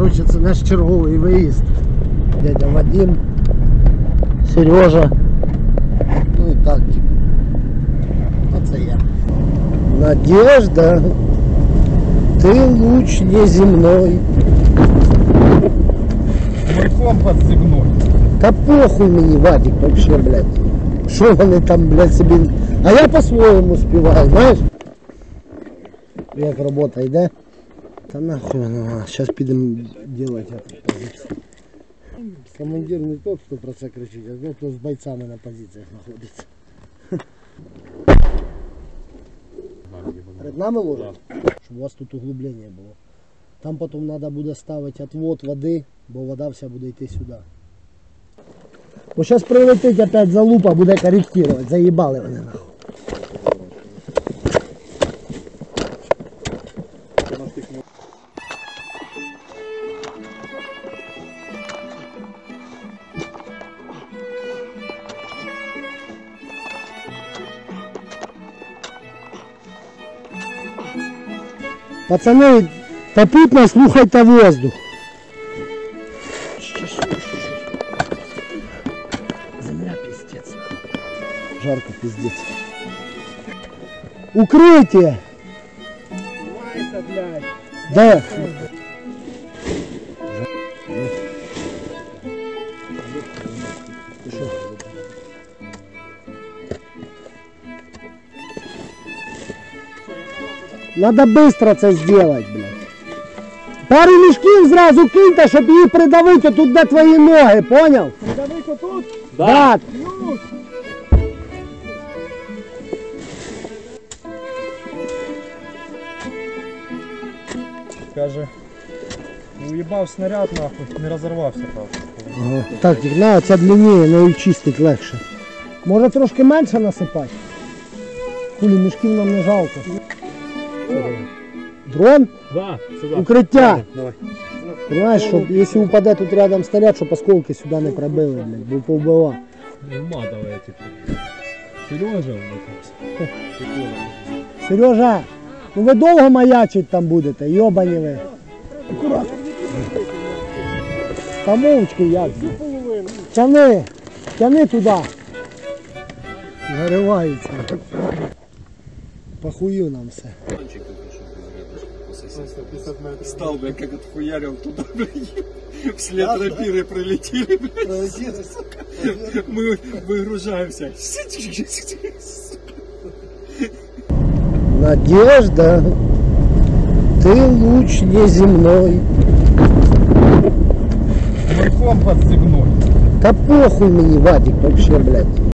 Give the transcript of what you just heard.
Коротше, це наш черговий виїзд. Дядя Вадим, Сережа. Ну і так. Оце я. Надежда, ты луч неземной. Мой компас зігнув. Та похуй мені, Вадик, вообще, блядь. Що вони там, блядь, собі. А я по-своєму співаю, знаєш? Як робота йде? Та нахуй воно, а, зараз підемо делать эту позицію. Командир не тот, хто про це кричить, а тот, хто з бойцами на позиціях знаходиться. Перед нами ложить? Щоб у вас тут углублення було. Там потім треба буде ставити отвод води, бо вода вся буде йти сюди. Бо зараз прилетить опять залупа, буде корректувати. Заїбали вони нахуй. Пацани, попутно слухайте воздух. Земля пиздец. Жарко пиздец. Укрытие! Блядь. Да. Надо быстро це зробити, блядь. Пару мішків зразу киньте, щоб її придавити тут де твої ноги, поняв? Придавися тут. Да. Каже, уїбав снаряд нахуй, не розорвався, правда. Ага. Так, на, ця длинніє, ну і чистить легше. Може трошки менше насипати? Кулі мішків нам не жалко. Дрон? Да, сюди. Укриття. Давай. Понимаешь, щоб якщо упаде тут рядом снаряд, щоб осколки сюди не пробили, блядь, бо повбивав. Ума давай, типу. Сережа, Сережа, ну ви довго маячить там будете, йобані ви. Аккуратно. Та мовчки як. Тяни, тяни туди. Заривається. Похую нам все. Стал, блядь, как отхуярил туда, блядь. Вслед рапиры прилетели, блядь. Мы выгружаемся. Надежда, ты луч неземной. Мой компас зігнув. Та похуй мені, Вадик, вообще, блядь.